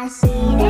I see that.